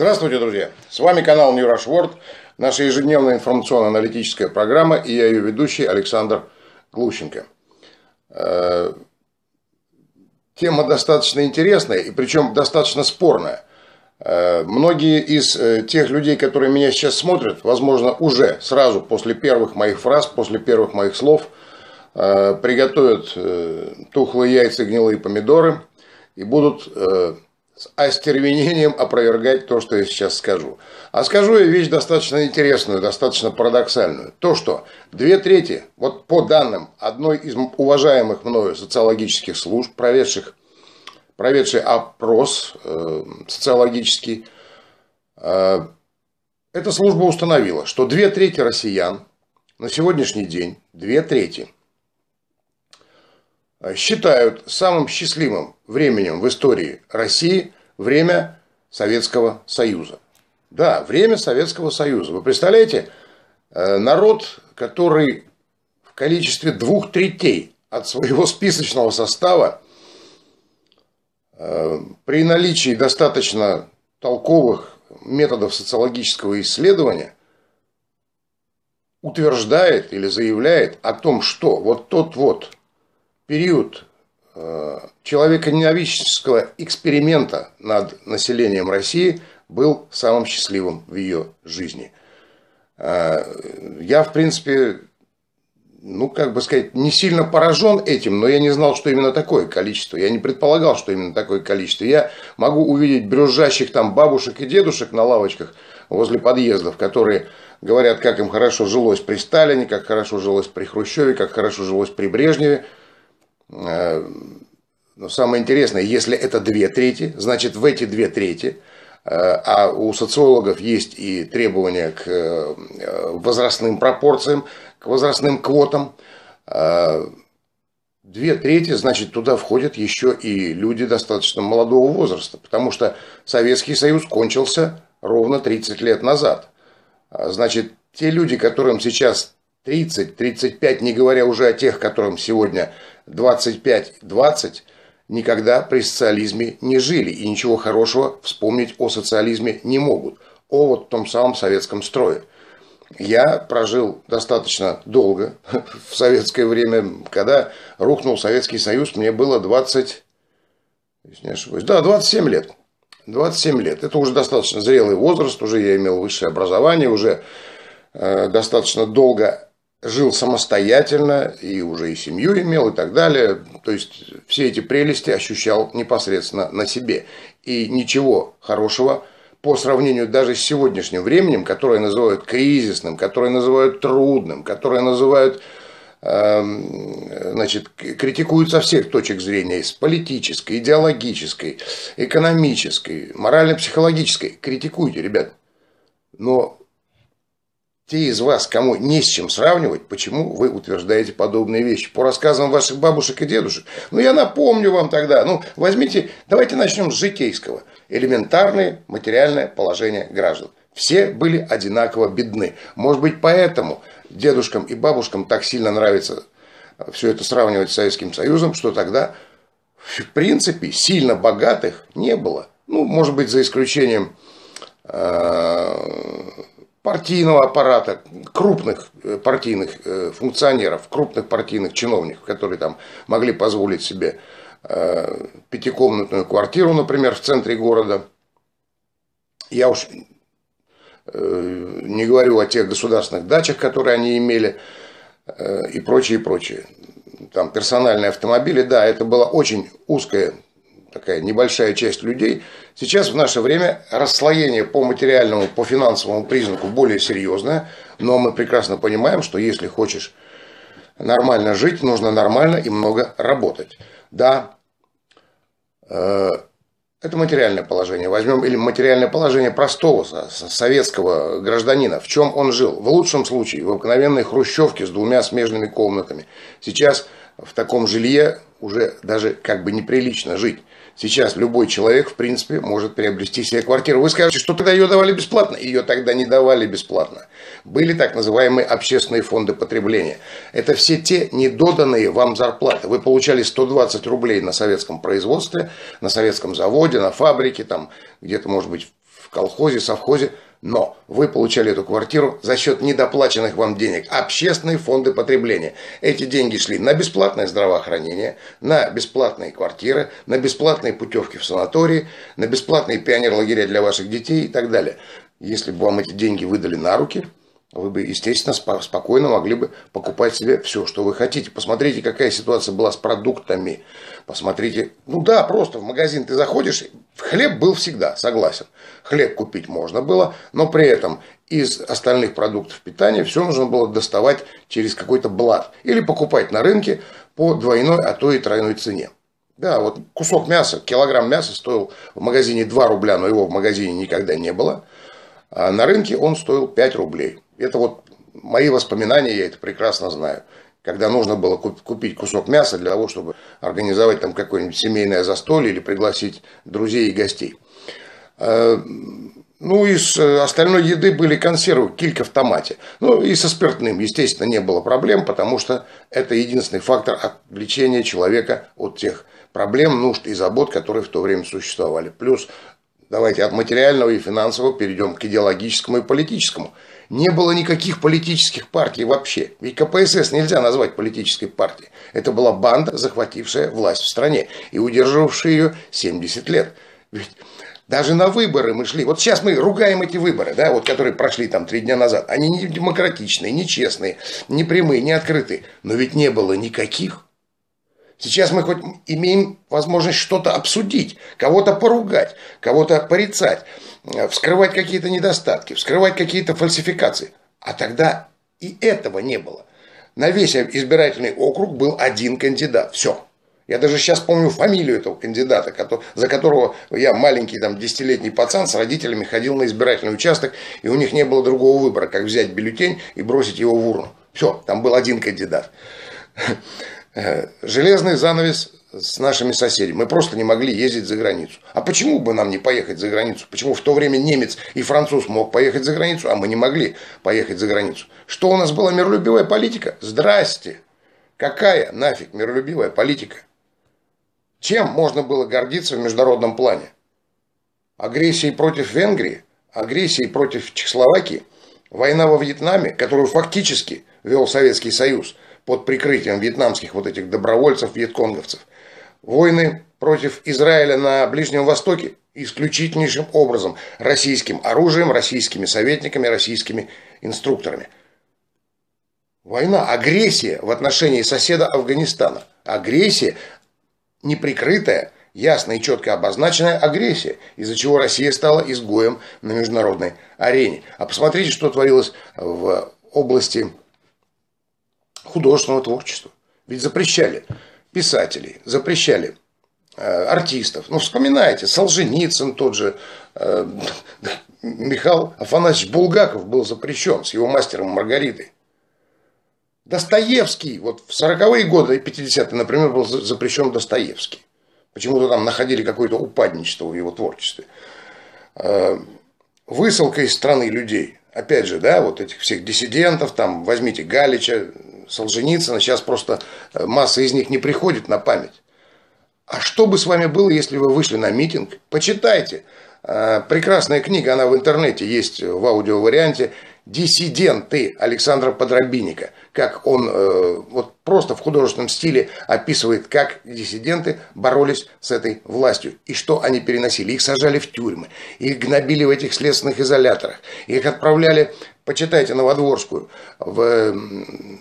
Здравствуйте, друзья! С вами канал New Rush World, наша ежедневная информационно-аналитическая программа и я ее ведущий Александр Глущенко. Э, тема достаточно интересная и причем достаточно спорная. Э, многие из э, тех людей, которые меня сейчас смотрят, возможно, уже сразу после первых моих фраз, после первых моих слов, приготовят тухлые яйца гнилые помидоры и будут с остервенением опровергать то, что я сейчас скажу. А скажу я вещь достаточно интересную, достаточно парадоксальную. То, что две трети, вот по данным одной из уважаемых мною социологических служб, проведших, проведший опрос э, социологический, э, эта служба установила, что две трети россиян на сегодняшний день, две трети – считают самым счастливым временем в истории России время Советского Союза. Да, время Советского Союза. Вы представляете, э, народ, который в количестве двух третей от своего списочного состава э, при наличии достаточно толковых методов социологического исследования утверждает или заявляет о том, что вот тот вот период э, человеконенавистнического эксперимента над населением России был самым счастливым в ее жизни. Э, я, в принципе, ну, как бы сказать, не сильно поражен этим, но я не знал, что именно такое количество. Я не предполагал, что именно такое количество. Я могу увидеть брюзжащих там бабушек и дедушек на лавочках возле подъездов, которые говорят, как им хорошо жилось при Сталине, как хорошо жилось при Хрущеве, как хорошо жилось при Брежневе. Э, но самое интересное, если это две трети, значит в эти две трети, э, а у социологов есть и требования к э, возрастным пропорциям, к возрастным квотам, две трети, значит, туда входят еще и люди достаточно молодого возраста, потому что Советский Союз кончился ровно 30 лет назад. Значит, те люди, которым сейчас 30-35, не говоря уже о тех, которым сегодня 25-20, никогда при социализме не жили и ничего хорошего вспомнить о социализме не могут, о вот том самом советском строе. Я прожил достаточно долго в советское время, когда рухнул Советский Союз, мне было 20, если не ошибаюсь, да, 27 лет. 27 лет. Это уже достаточно зрелый возраст, уже я имел высшее образование, уже э, достаточно долго жил самостоятельно и уже и семью имел и так далее. То есть все эти прелести ощущал непосредственно на себе. И ничего хорошего по сравнению даже с сегодняшним временем, которое называют кризисным, которое называют трудным, которое называют эм, значит, критикуют со всех точек зрения, с политической, идеологической, экономической, морально-психологической. Критикуйте, ребят. Но те из вас, кому не с чем сравнивать, почему вы утверждаете подобные вещи? По рассказам ваших бабушек и дедушек. Ну, я напомню вам тогда. Ну, возьмите, давайте начнем с житейского. Элементарное материальное положение граждан. Все были одинаково бедны. Может быть, поэтому дедушкам и бабушкам так сильно нравится все это сравнивать с Советским Союзом, что тогда, в принципе, сильно богатых не было. Ну, может быть, за исключением э, партийного аппарата, крупных э, партийных э, функционеров, крупных партийных чиновников, которые там могли позволить себе э, пятикомнатную квартиру, например, в центре города. Я уж не говорю о тех государственных дачах, которые они имели, и прочее, и прочее. Там персональные автомобили, да, это была очень узкая такая небольшая часть людей. Сейчас в наше время расслоение по материальному, по финансовому признаку более серьезное, но мы прекрасно понимаем, что если хочешь нормально жить, нужно нормально и много работать. Да, э, это материальное положение. Возьмем или материальное положение простого советского гражданина. В чем он жил? В лучшем случае в обыкновенной хрущевке с двумя смежными комнатами. Сейчас в таком жилье уже даже как бы неприлично жить. Сейчас любой человек, в принципе, может приобрести себе квартиру. Вы скажете, что тогда ее давали бесплатно? Ее тогда не давали бесплатно. Были так называемые общественные фонды потребления. Это все те недоданные вам зарплаты. Вы получали 120 рублей на советском производстве, на советском заводе, на фабрике, там где-то, может быть, в колхозе, совхозе, но вы получали эту квартиру за счет недоплаченных вам денег. Общественные фонды потребления. Эти деньги шли на бесплатное здравоохранение, на бесплатные квартиры, на бесплатные путевки в санатории, на бесплатные пионер-лагеря для ваших детей и так далее. Если бы вам эти деньги выдали на руки, вы бы, естественно, спокойно могли бы покупать себе все, что вы хотите. Посмотрите, какая ситуация была с продуктами. Посмотрите, ну да, просто в магазин ты заходишь, хлеб был всегда, согласен. Хлеб купить можно было, но при этом из остальных продуктов питания все нужно было доставать через какой-то блат. Или покупать на рынке по двойной, а то и тройной цене. Да, вот кусок мяса, килограмм мяса стоил в магазине 2 рубля, но его в магазине никогда не было. А на рынке он стоил 5 рублей. Это вот мои воспоминания, я это прекрасно знаю когда нужно было купить кусок мяса для того, чтобы организовать там какое-нибудь семейное застолье или пригласить друзей и гостей. Э, ну, из э, остальной еды были консервы, килька в томате. Ну, и со спиртным, естественно, не было проблем, потому что это единственный фактор отвлечения человека от тех проблем, нужд и забот, которые в то время существовали. Плюс, давайте от материального и финансового перейдем к идеологическому и политическому – не было никаких политических партий вообще. Ведь КПСС нельзя назвать политической партией. Это была банда, захватившая власть в стране и удерживавшая ее 70 лет. Ведь даже на выборы мы шли. Вот сейчас мы ругаем эти выборы, да, вот которые прошли там три дня назад. Они не демократичные, не честные, не прямые, не открытые. Но ведь не было никаких. Сейчас мы хоть имеем возможность что-то обсудить, кого-то поругать, кого-то порицать. Э, вскрывать какие-то недостатки, вскрывать какие-то фальсификации. А тогда и этого не было. На весь избирательный округ был один кандидат. Все. Я даже сейчас помню фамилию этого кандидата, за которого я маленький там десятилетний пацан с родителями ходил на избирательный участок, и у них не было другого выбора, как взять бюллетень и бросить его в урну. Все, там был один кандидат. Э, железный занавес с нашими соседями. Мы просто не могли ездить за границу. А почему бы нам не поехать за границу? Почему в то время немец и француз мог поехать за границу, а мы не могли поехать за границу? Что у нас была миролюбивая политика? Здрасте! Какая нафиг миролюбивая политика? Чем можно было гордиться в международном плане? Агрессией против Венгрии? Агрессией против Чехословакии? Война во Вьетнаме, которую фактически вел Советский Союз под прикрытием вьетнамских вот этих добровольцев-вьетконговцев – Войны против Израиля на Ближнем Востоке исключительнейшим образом российским оружием, российскими советниками, российскими инструкторами. Война, агрессия в отношении соседа Афганистана. Агрессия неприкрытая, ясно и четко обозначенная агрессия, из-за чего Россия стала изгоем на международной арене. А посмотрите, что творилось в области художественного творчества. Ведь запрещали писателей, запрещали э, артистов. Ну, вспоминайте, Солженицын тот же, э, Михаил Афанасьевич Булгаков был запрещен с его мастером Маргаритой. Достоевский, вот в 40-е годы и 50-е, например, был запрещен Достоевский. Почему-то там находили какое-то упадничество в его творчестве. Э, высылка из страны людей. Опять же, да, вот этих всех диссидентов, там, возьмите Галича, Солженицына, сейчас просто э, масса из них не приходит на память. А что бы с вами было, если вы вышли на митинг? Почитайте. Э, прекрасная книга, она в интернете есть в аудиоварианте. «Диссиденты» Александра Подробинника. Как он э, вот просто в художественном стиле описывает, как диссиденты боролись с этой властью. И что они переносили. Их сажали в тюрьмы, их гнобили в этих следственных изоляторах, их отправляли почитайте Новодворскую, в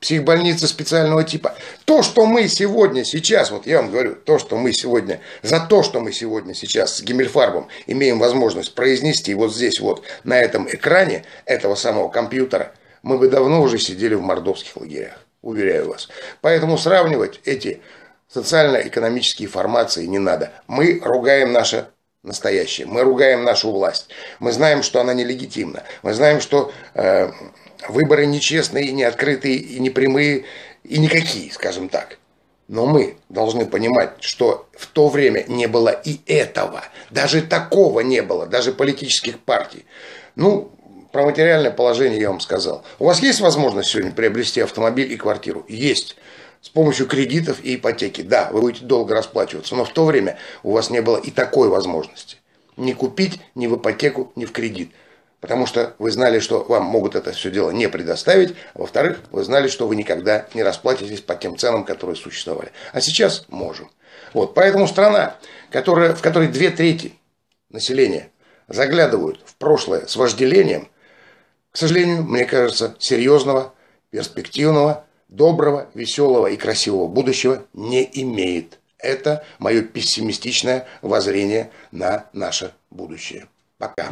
психбольнице специального типа. То, что мы сегодня, сейчас, вот я вам говорю, то, что мы сегодня, за то, что мы сегодня сейчас с Гиммельфарбом имеем возможность произнести вот здесь вот, на этом экране этого самого компьютера, мы бы давно уже сидели в мордовских лагерях, уверяю вас. Поэтому сравнивать эти социально-экономические формации не надо. Мы ругаем наше настоящее. Мы ругаем нашу власть. Мы знаем, что она нелегитимна. Мы знаем, что э, выборы нечестные, не открытые, и не прямые, и никакие, скажем так. Но мы должны понимать, что в то время не было и этого. Даже такого не было, даже политических партий. Ну, про материальное положение я вам сказал. У вас есть возможность сегодня приобрести автомобиль и квартиру? Есть с помощью кредитов и ипотеки. Да, вы будете долго расплачиваться, но в то время у вас не было и такой возможности. не купить ни в ипотеку, ни в кредит. Потому что вы знали, что вам могут это все дело не предоставить. А во-вторых, вы знали, что вы никогда не расплатитесь по тем ценам, которые существовали. А сейчас можем. Вот, поэтому страна, которая, в которой две трети населения заглядывают в прошлое с вожделением, к сожалению, мне кажется, серьезного, перспективного, доброго, веселого и красивого будущего не имеет. Это мое пессимистичное воззрение на наше будущее. Пока.